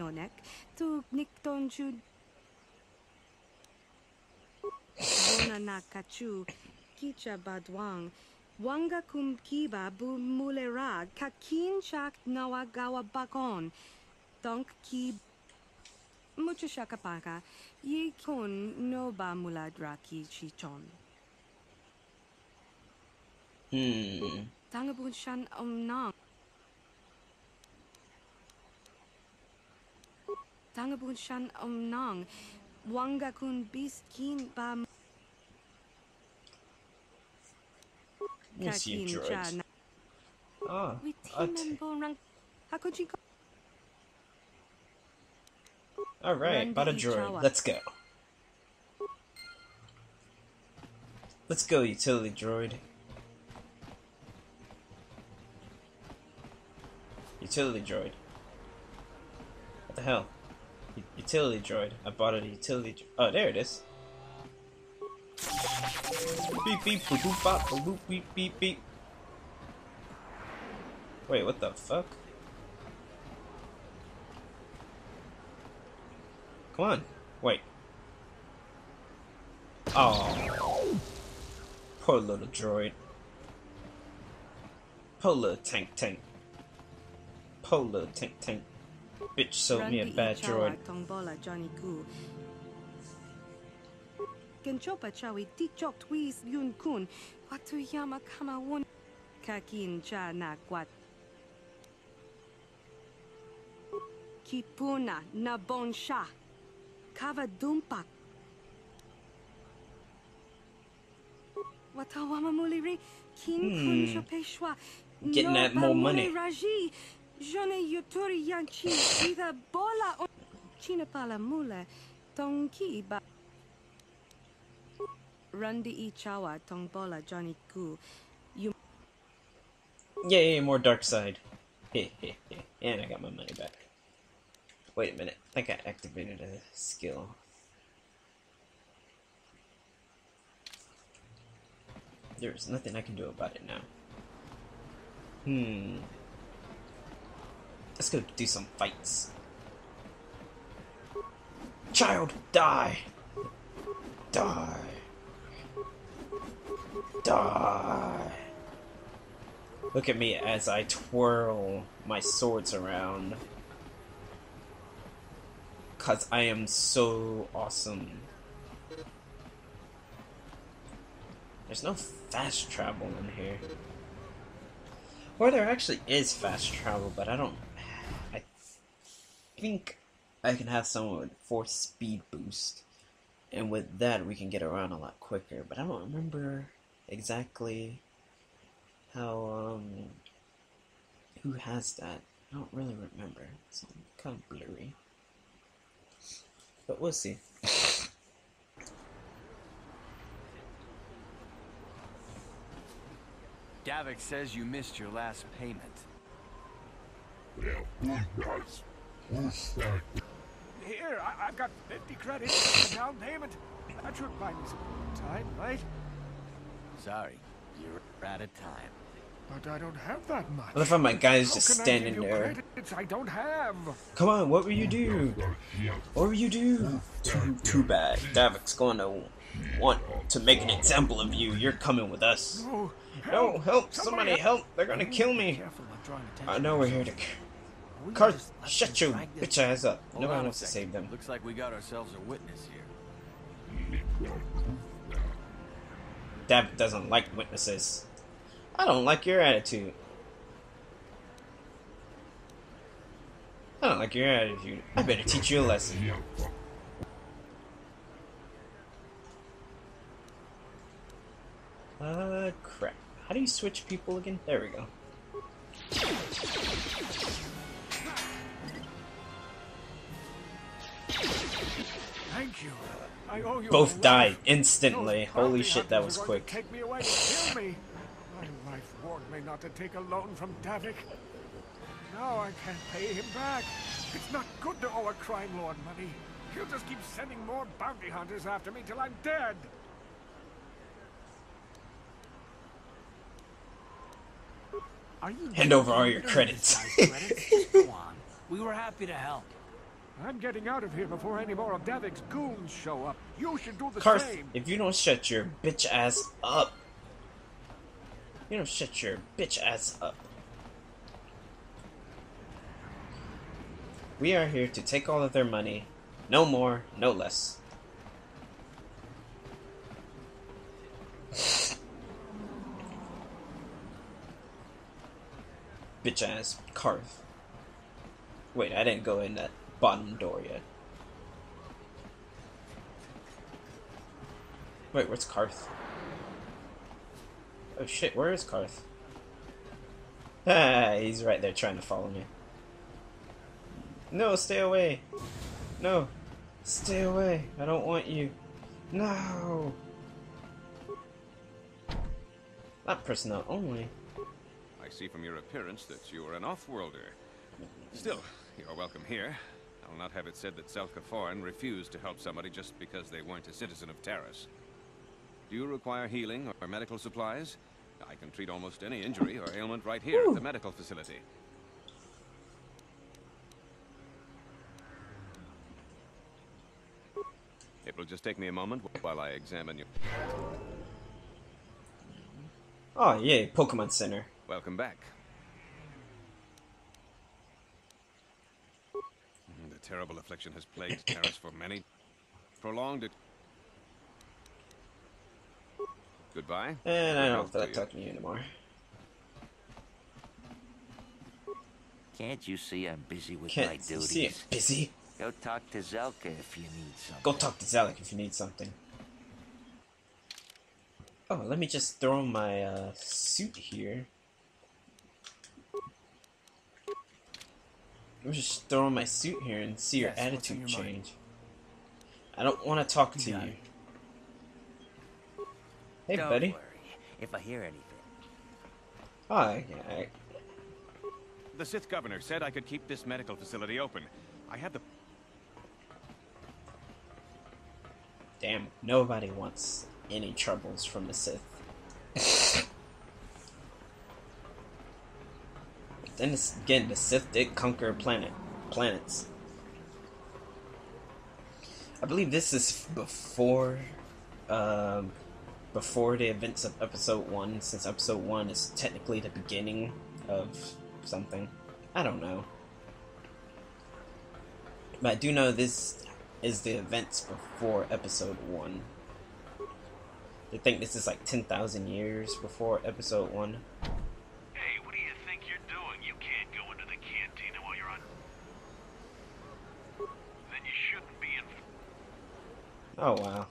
nonek. Tu nikton chu. Bona na kachu. Kicha badwang wanga kum kiba bu mulera kakin chak nawa gawa bakon donk ki mucho shakapaka ye kon no ba muladra ki chichon Hmm. tangabun shan om nang tangabun shan om nang wanga kun bis kin ba Let me see kakin if cha droids. Na Oh, with a him t- and borang hakuchi ko all right, Randy about a droid. Let's go. Let's go, utility droid. Utility droid. What the hell? Utility droid. I bought a utility. Dro- oh, there it is. Beep beep boop boop bop boop beep beep beep. Wait, what the fuck? Come on. Wait. Oh. Poor little droid. Poor little tank tank. Poor little tank tank. Bitch sold me a bad droid. Tongbola Johnny Gu. Genchopa chawi tichok twis yun kun. Watu yama kama won. Kakin cha na kwat. Kipuna na bonsha. Kava dumpak. Watawama muliri. Kin kun Hmm. shopeshwa. Getting that more money. Raji. Jone yuturi yanchi. Ida bola. on- China pala mule. Tongki ba. Rundi i chawa tong bola Johnny Gu. You Yay, more dark side. And I got my money back. Wait a minute. I think I activated a skill. There's nothing I can do about it now. Hmm. Let's go do some fights. Child, die! Die! Die! Look at me as I twirl my swords around. Cause I am so awesome. There's no fast travel in here. Or there actually is fast travel, but I don't. I think I can have someone with force speed boost. And with that, we can get around a lot quicker. But I don't remember exactly how um who has that? I don't really remember. It's kind of blurry. But we'll see. Davik says you missed your last payment. Here, I, I've got 50 credits for down payment. That should buy me some time, right? Sorry, you're out of time. But I don't have that much. I love how my guy's How just can I standing give you there. Credits I don't have. Come on, what will you do? What will you do? Too, too bad. Davik's going to want to make an example of you. You're coming with us. Oh, No, help! Somebody help! They're gonna kill me! Careful, not drawing attention. I know we're here to. Car, shut your bitch ass up. No one wants to save them. Looks like we got ourselves a witness here. Davik doesn't like witnesses. I don't like your attitude. I don't like your attitude. I better teach you a lesson. Uh, crap. How do you switch people again? There we go. Both my died life. instantly. Those Holy shit, that was quick. Take me away and kill me. My life warned me not to take a loan from Davik. Now I can't pay him back. It's not good to owe a crime lord money. He'll just keep sending more bounty hunters after me till I'm dead. Are you Hand over all your credits. credits. Just go on. We were happy to help. I'm getting out of here before any more of Davik's goons show up. You should do the Carth, same. if you don't shut your bitch ass up. You don't shut your bitch ass up. We are here to take all of their money. No more, no less. bitch ass Carth. Wait, I didn't go in that bottom door yet. Wait, where's Carth? Oh shit, where is Carth? Ah, he's right there trying to follow me. No, stay away. No, stay away. I don't want you. No. Not personnel only. I see from your appearance that you are an off-worlder. Still, you're welcome here. I'll not have it said that Zelka Forn refused to help somebody just because they weren't a citizen of Taris. Do you require healing or medical supplies? I can treat almost any injury or ailment right here at the medical facility. It will just take me a moment while I examine you. Oh, yay, Pokemon Center. Welcome back. Mm, The terrible affliction has plagued Taris for many prolonged it. Goodbye. And I don't health feel to like talking to you anymore. Can't you see I'm busy with my Can't you duties? see it busy? Go talk to Zelka if you need something. Go talk to Zalek if you need something. Oh, let me just throw my uh, suit here. Let me just throwing my suit here and see your Yes, what's attitude your mind? change. I don't want to talk to You got you. it. Hey, Don't buddy. worry. If I hear anything, Hi. I, The Sith governor said I could keep this medical facility open. I have the damn, nobody wants any troubles from the Sith. It's, again, the Sith did conquer planet planets. I believe this is before, um, before the events of Episode One, since Episode One is technically the beginning of something. I don't know, but I do know this is the events before Episode One. They think this is like ten thousand years before Episode One. Hey, what do you think you're doing? You can't go into the cantina while you're on. Then you shouldn't be in. Oh wow.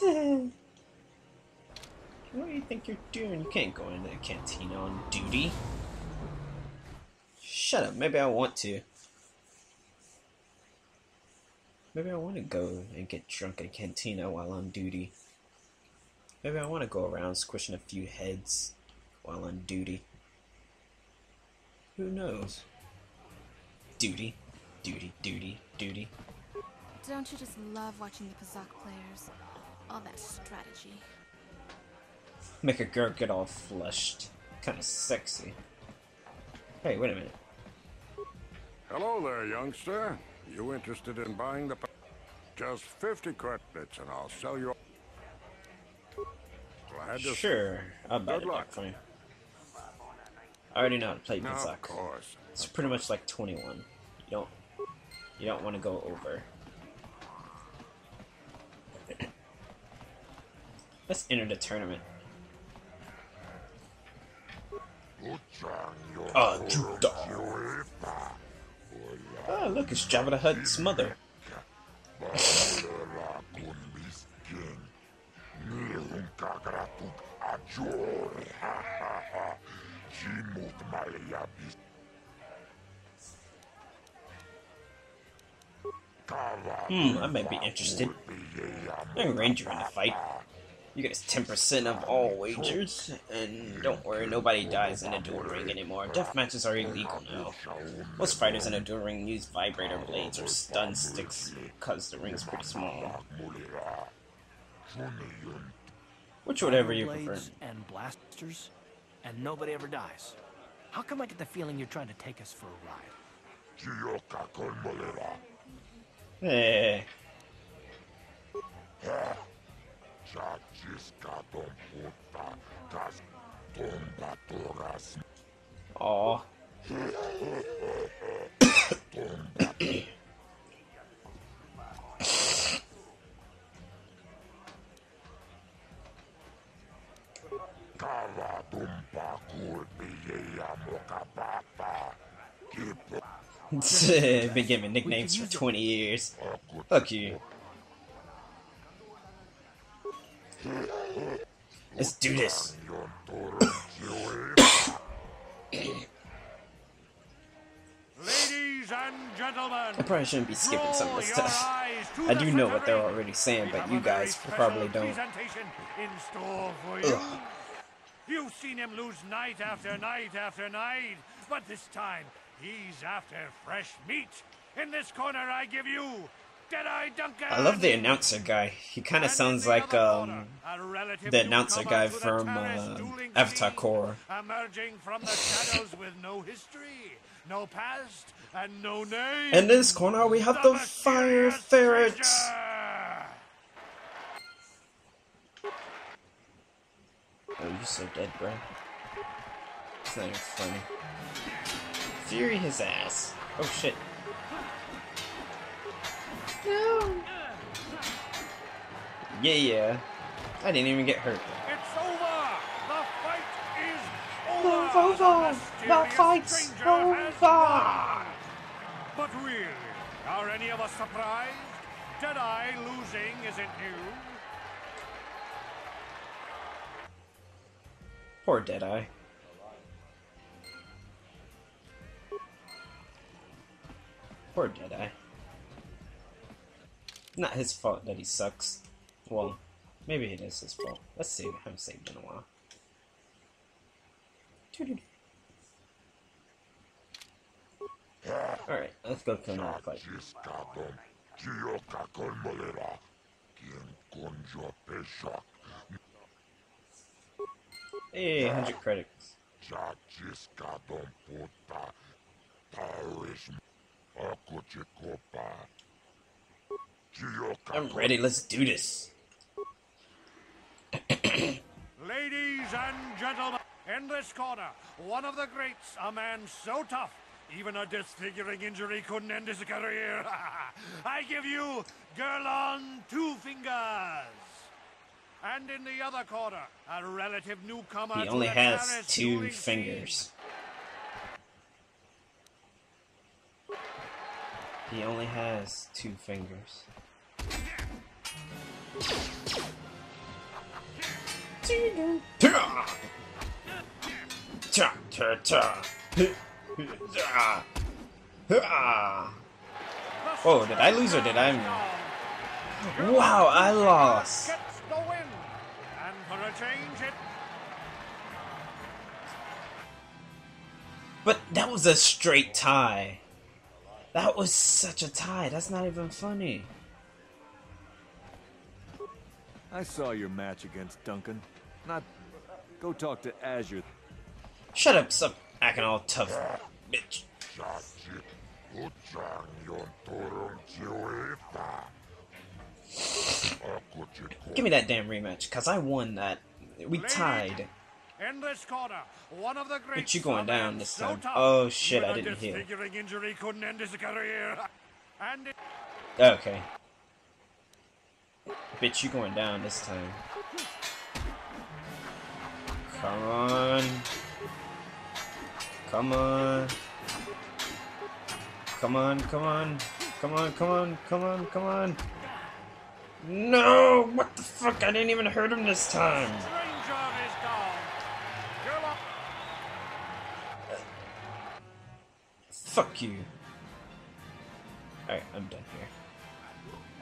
What do you think you're doing? You can't go into the cantina on duty. Shut up. Maybe I want to. Maybe I want to go and get drunk at cantina while on duty. Maybe I want to go around squishing a few heads while on duty. Who knows? Duty, duty, duty, duty. Don't you just love watching the Pazaak players? All that strategy. Make a girl get all flushed. Kind of sexy. Hey, wait a minute. Hello there, youngster. You interested in buying the... pa- Just 50 credits and I'll sell you... Glad to... Sure, I'll buy Good it luck. for you. I already know how to play No, Pazaak. of course. It's pretty much like 21. You don't, you don't want to go over. Let's enter the tournament. Oh. Oh, look, it's Jabba the Hutt's mother. Hmm, I might be interested. I'm a Ranger in the fight. You get 10% of all wagers, and don't worry, nobody dies in a duel ring anymore. Death matches are illegal now. Most fighters in a duel ring use vibrator blades or stun sticks because the ring's pretty small. Which whatever you prefer. Blades and blasters, and nobody ever dies. How come I get the feeling you're trying to take us for a ride? Eh. Aw. Been giving nicknames for 20 years. Fuck you. Let's do this. Ladies and gentlemen, I probably shouldn't be skipping some of this stuff. I do know what they're already saying, but you guys probably don't. In store for you. Ugh. You've seen him lose night after night after night, but this time he's after fresh meat. In this corner, I give you. I love the announcer guy. He kind of sounds like um corner, a relative the announcer guy from uh, Avatar Korra. Emerging from the shadows with no history, no past, and no name. In this corner, we have the fire ferret. Oh, you're so dead, bro. It's not even funny. Fury his ass. Oh shit. No. Yeah, yeah. I didn't even get hurt. It's over. The fight is Move over. over. The mysterious fight's over. But really, are any of us surprised? Deadeye losing isn't new. Poor Deadeye. Poor Deadeye. Not his fault that he sucks. Well, maybe it is his fault. Let's see. I haven't saved in a while. Alright, let's go to another fight. Hey, 100 credits. I'm ready, let's do this. Ladies and gentlemen, in this corner, one of the greats, a man so tough, even a disfiguring injury couldn't end his career. I give you Gerlon Two Fingers. And in the other corner, a relative newcomer He only has two fingers. He only has two fingers. Oh, did I lose or did I win? Wow, I lost. But that was a straight tie. That was such a tie. That's not even funny. I saw your match against Duncan. Not. Go talk to Ajuur. Shut up, stop acting all tough, bitch. Give me that damn rematch, cause I won that. We tied. In this corner, one of the greats. But you going down this time. Oh, shit, I didn't heal. disfiguring injury couldn't end his career. And it, Okay. Bitch, you going down this time. Come on. Come on. Come on, come on. Come on, come on, come on, come on. No! What the fuck? I didn't even hurt him this time. Fuck you. Alright, I'm done.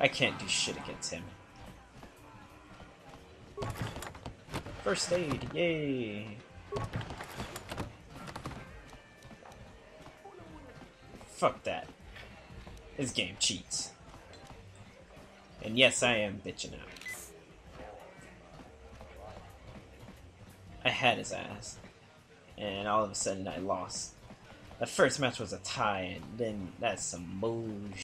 I can't do shit against him. First aid, yay! Fuck that. This game cheats. And yes, I am bitching out. I had his ass. And all of a sudden I lost. The first match was a tie, and then that's some bullshit.